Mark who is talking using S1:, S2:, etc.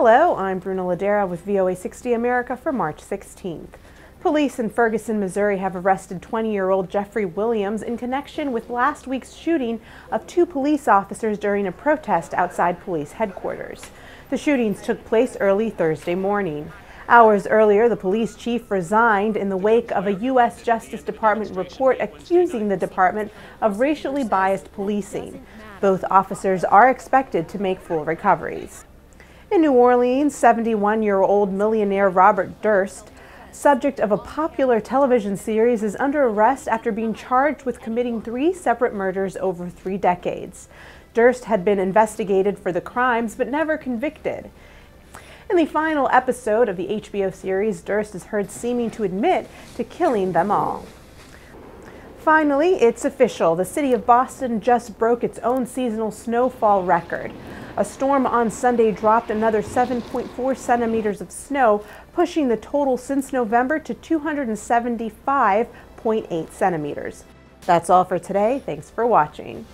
S1: Hello, I'm Bruna Ladera with VOA 60 America for March 16th. Police in Ferguson, Missouri have arrested 20-year-old Jeffrey Williams in connection with last week's shooting of two police officers during a protest outside police headquarters. The shootings took place early Thursday morning. Hours earlier, the police chief resigned in the wake of a U.S. Justice Department report accusing the department of racially biased policing. Both officers are expected to make full recoveries. In New Orleans, 71-year-old millionaire Robert Durst, subject of a popular television series, is under arrest after being charged with committing three separate murders over three decades. Durst had been investigated for the crimes but never convicted. In the final episode of the HBO series, Durst is heard seeming to admit to killing them all. Finally, it's official. The city of Boston just broke its own seasonal snowfall record. A storm on Sunday dropped another 7.4 centimeters of snow, pushing the total since November to 275.8 centimeters. That's all for today. Thanks for watching.